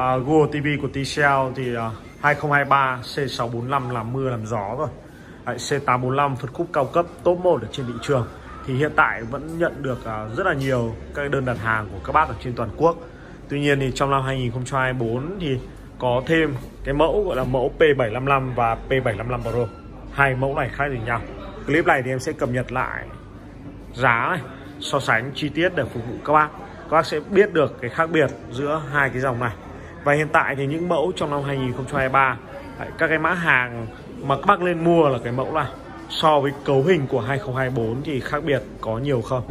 Uh, Google TV của TCL thì uh, 2023 C645 làm mưa làm gió rồi. Đấy, C845 phân khúc cao cấp top 1 ở trên thị trường. Thì hiện tại vẫn nhận được uh, rất là nhiều các đơn đặt hàng của các bác ở trên toàn quốc. Tuy nhiên thì trong năm 2024 thì có thêm cái mẫu gọi là mẫu P755 và P755 Pro. Hai mẫu này khác gì nhau. Clip này thì em sẽ cập nhật lại giá này so sánh chi tiết để phục vụ các bác. Các bác sẽ biết được cái khác biệt giữa hai cái dòng này và hiện tại thì những mẫu trong năm 2023 các cái mã hàng mà các bác lên mua là cái mẫu này so với cấu hình của 2024 thì khác biệt có nhiều không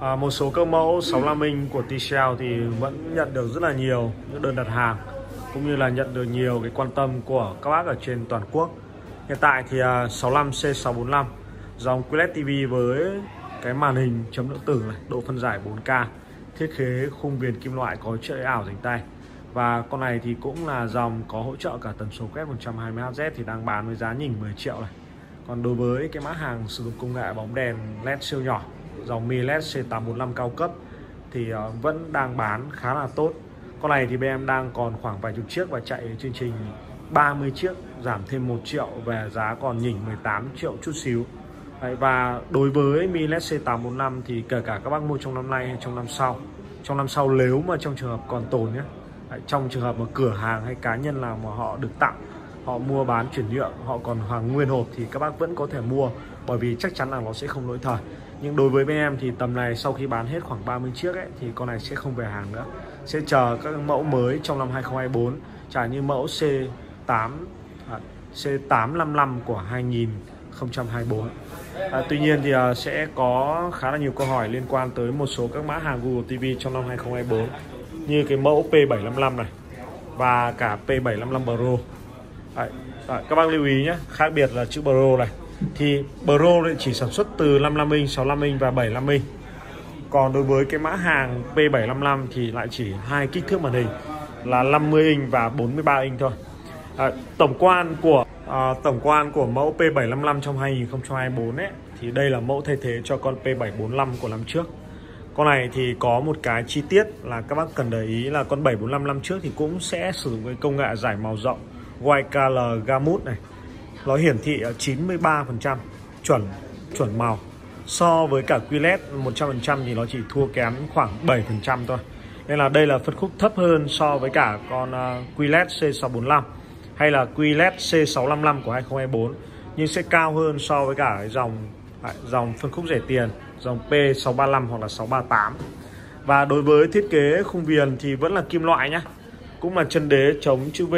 À, một số các mẫu 65 inch của TCL thì vẫn nhận được rất là nhiều những đơn đặt hàng cũng như là nhận được nhiều cái quan tâm của các bác ở trên toàn quốc. Hiện tại thì à, uh, 65C645 dòng QLED TV với cái màn hình chấm lượng tử này, độ phân giải 4K, thiết kế khung viền kim loại có trợ ảo dành tay. Và con này thì cũng là dòng có hỗ trợ cả tần số quét 120Hz thì đang bán với giá nhỉnh 10 triệu này. Còn đối với cái mã hàng sử dụng công nghệ bóng đèn LED siêu nhỏ dòng Mi LED C845 cao cấp thì ờ, vẫn đang bán khá là tốt con này thì bên em đang còn khoảng vài chục chiếc và chạy chương trình 30 chiếc giảm thêm 1 triệu về giá còn nhỉnh 18 triệu chút xíu Đấy, và đối với Mi LED C845 thì kể cả các bác mua trong năm nay hay trong năm sau trong năm sau nếu mà trong trường hợp còn tồn nhé Đấy, trong trường hợp mà cửa hàng hay cá nhân nào mà họ được tặng họ mua bán chuyển nhượng họ còn hoàn nguyên hộp thì các bác vẫn có thể mua bởi vì chắc chắn là nó sẽ không lỗi thời. Nhưng đối với bên em thì tầm này sau khi bán hết khoảng 30 chiếc ấy thì con này sẽ không về hàng nữa. Sẽ chờ các mẫu mới trong năm 2024 trả như mẫu C8 à, C855 của 2024 à, Tuy nhiên thì uh, sẽ có khá là nhiều câu hỏi liên quan tới một số các mã hàng Google TV trong năm 2024 như cái mẫu P755 này và cả P755 Pro Đấy, à, các bác lưu ý nhé khác biệt là chữ Pro này thì Pro chỉ sản xuất từ 55 inch, 65 inch và 75 inch. Còn đối với cái mã hàng P755 thì lại chỉ hai kích thước màn hình là 50 inch và 43 inch thôi. À, tổng quan của à, tổng quan của mẫu P755 trong 2024 ấy thì đây là mẫu thay thế cho con P745 của năm trước. Con này thì có một cái chi tiết là các bác cần để ý là con 745 năm trước thì cũng sẽ sử dụng cái công nghệ giải màu rộng YKL Gamut này. Nó hiển thị ở 93% chuẩn chuẩn màu. So với cả QLED 100% thì nó chỉ thua kém khoảng 7% thôi. Nên là đây là phân khúc thấp hơn so với cả con ờ, QLED C645 hay là QLED C655 của 2024 nhưng sẽ cao hơn so với cả dòng à, dòng phân khúc rẻ tiền dòng P635 hoặc là 638 và đối với thiết kế khung viền thì vẫn là kim loại nhá. Cũng là chân đế chống chữ V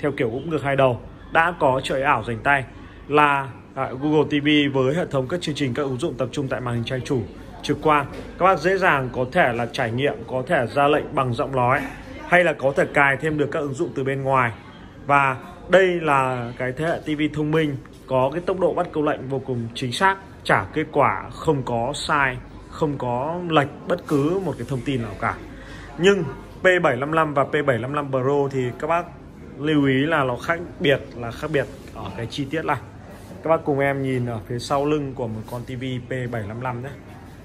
theo kiểu cũng được hai đầu. Đã có trợ ảo dành tay là à, Google TV với hệ thống các chương trình các ứng dụng tập trung tại màn hình trang chủ trực quan. Các bác dễ dàng có thể là trải nghiệm có thể ra lệnh bằng giọng nói hay là có thể cài thêm được các ứng dụng từ bên ngoài và đây là cái thế hệ TV thông minh, có cái tốc độ bắt câu lệnh vô cùng chính xác trả kết quả không có sai, không có lệch bất cứ một cái thông tin nào cả. Nhưng P755 và P755 Pro thì các bác lưu ý là nó khác biệt, là khác biệt ở cái chi tiết này các bác cùng em nhìn ở phía sau lưng của một con TV P755 nhé.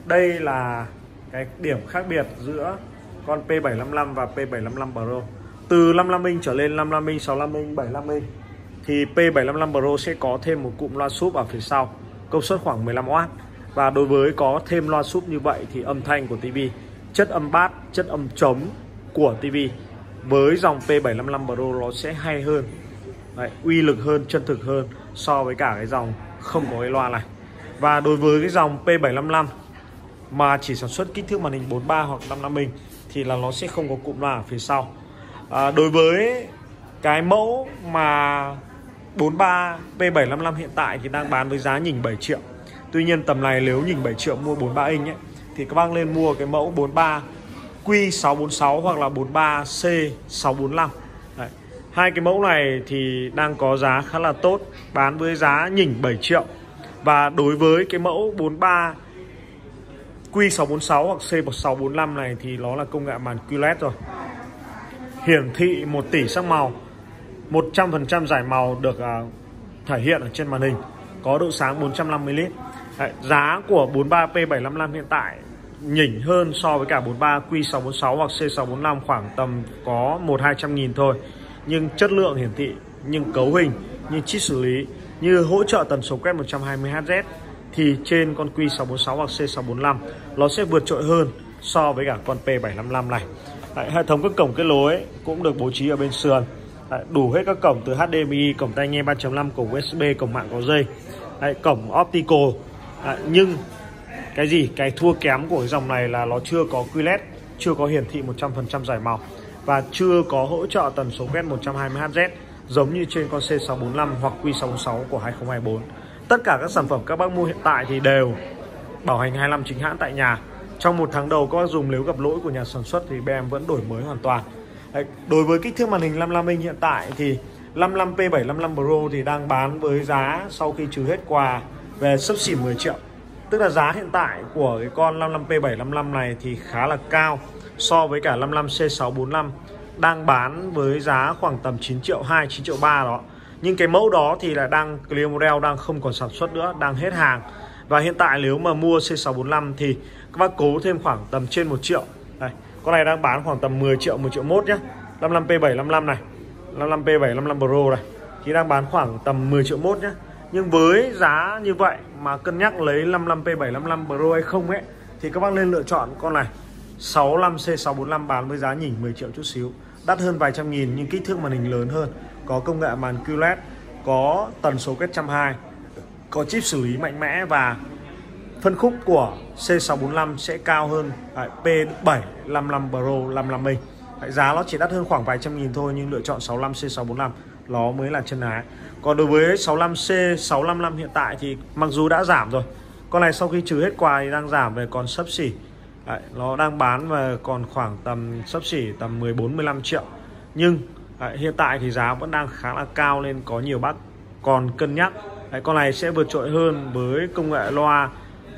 Đây là cái điểm khác biệt giữa con P755 và P755 Pro từ 55 inch trở lên 55 inch 65 inch 75 inch thì P755 Pro sẽ có thêm một cụm loa súp ở phía sau công suất khoảng 15W và đối với có thêm loa súp như vậy thì âm thanh của TV chất âm bass chất âm trống của TV với dòng P755 Pro nó sẽ hay hơn. Đấy, uy lực hơn chân thực hơn so với cả cái dòng không có cái loa này. Và đối với cái dòng P755 mà chỉ sản xuất kích thước màn hình 43 hoặc 55 inch thì là nó sẽ không có cụm loa ở phía sau à, đối với cái mẫu mà 43 P755 hiện tại thì đang bán với giá nhỉnh 7 triệu. Tuy nhiên tầm này nếu nhỉnh 7 triệu mua 43 inch ấy, thì các bác lên mua cái mẫu 43 Q646 hoặc là 43C645 Đấy. Hai cái mẫu này thì đang có giá khá là tốt Bán với giá nhỉnh 7 triệu. Và đối với cái mẫu 43 Q646 hoặc C645 này thì nó là công nghệ màn QLED rồi. Hiển thị 1 tỷ sắc màu. 100% giải màu được uh, thể hiện ở trên màn hình. Có độ sáng 450 lít. Đấy, giá của 43P755 hiện tại nhỉnh hơn so với cả 43Q646 hoặc C645 khoảng tầm có 1-200 nghìn thôi. Nhưng chất lượng hiển thị nhưng cấu hình như chip xử lý như hỗ trợ tần số quét 120Hz thì trên con Q646 hoặc C645 nó sẽ vượt trội hơn so với cả con P755 này. Đấy, hệ thống các cổng kết nối cũng được bố trí ở bên sườn. Đấy, đủ hết các cổng từ HDMI, cổng tai nghe 3.5, cổng USB, cổng mạng có dây. Đấy, cổng optical. Đấy, nhưng cái gì? Cái thua kém của cái dòng này là nó chưa có QLED chưa có hiển thị 100% giải màu và chưa có hỗ trợ tần số quét 120Hz giống như trên con C645 hoặc Q66 của 2024 tất cả các sản phẩm các bác mua hiện tại thì đều bảo hành 25 chính hãng tại nhà trong một tháng đầu các bác dùng nếu gặp lỗi của nhà sản xuất thì BM vẫn đổi mới hoàn toàn Đấy, đối với kích thước màn hình 55 inch hiện tại thì 55P755 Pro thì đang bán với giá sau khi trừ hết quà về sấp xỉ 10 triệu Tức là giá hiện tại của cái con 55P755 này thì khá là cao so với cả 55C645 đang bán với giá khoảng tầm 9 triệu 2, 9 triệu 3 đó. Nhưng cái mẫu đó thì là đang Clio model đang không còn sản xuất nữa, đang hết hàng. Và hiện tại nếu mà mua C645 thì các bác cố thêm khoảng tầm trên 1 triệu. Đây, con này đang bán khoảng tầm 10 triệu, 1 triệu mốt nhá. 55P755 này, 55P755 Pro này. Thì đang bán khoảng tầm 10 triệu mốt nhá. Nhưng với giá như vậy mà cân nhắc lấy 55P755 Pro hay không ấy thì các bác nên lựa chọn con này. 65C645 bán với giá nhỉnh 10 triệu chút xíu. Đắt hơn vài trăm nghìn nhưng kích thước màn hình lớn hơn. Có công nghệ màn QLED có tần số kết 120 có chip xử lý mạnh mẽ và phân khúc của C645 sẽ cao hơn P755 Pro 55 inch giá nó chỉ đắt hơn khoảng vài trăm nghìn thôi nhưng lựa chọn 65 C645 nó mới là chân ái. Còn đối với 65C 655 hiện tại thì mặc dù đã giảm rồi con này sau khi trừ hết quà thì đang giảm về còn sấp xỉ. Đấy, nó đang bán và còn khoảng tầm sấp xỉ tầm 14 15 triệu. Nhưng đấy, hiện tại thì giá vẫn đang khá là cao nên có nhiều bác còn cân nhắc. Đấy, con này sẽ vượt trội hơn với công nghệ loa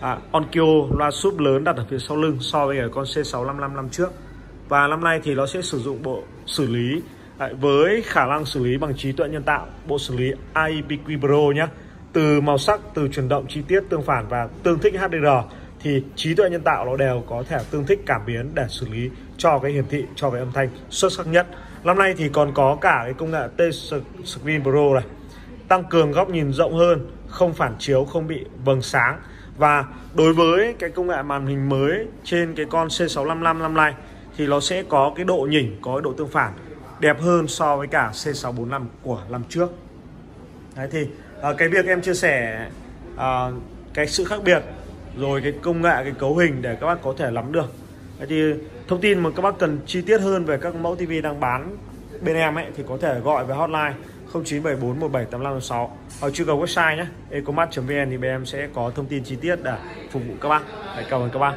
à, Onkyo loa súp lớn đặt ở phía sau lưng so với con C655 năm trước. Và năm nay thì nó sẽ sử dụng bộ xử lý à, với khả năng xử lý bằng trí tuệ nhân tạo bộ xử lý IPQ Pro nhé từ màu sắc từ chuyển động chi tiết tương phản và tương thích HDR thì trí tuệ nhân tạo nó đều có thể tương thích cảm biến để xử lý cho cái hiển thị cho cái âm thanh xuất sắc nhất. Năm nay thì còn có cả cái công nghệ T Screen Pro này tăng cường góc nhìn rộng hơn không phản chiếu không bị vầng sáng và đối với cái công nghệ màn hình mới trên cái con C655 năm nay thì nó sẽ có cái độ nhỉnh có cái độ tương phản đẹp hơn so với cả C645 của năm trước. Đấy thì à, cái việc em chia sẻ uh, cái sự khác biệt rồi cái công nghệ cái cấu hình để các bác có thể nắm được. Đấy thì thông tin mà các bác cần chi tiết hơn về các mẫu TV đang bán bên em ấy thì có thể gọi về hotline 0974 178516 hoặc truy cập website nhé ecomart.vn thì bên em sẽ có thông tin chi tiết để phục vụ các bác. Hãy cảm ơn các bác.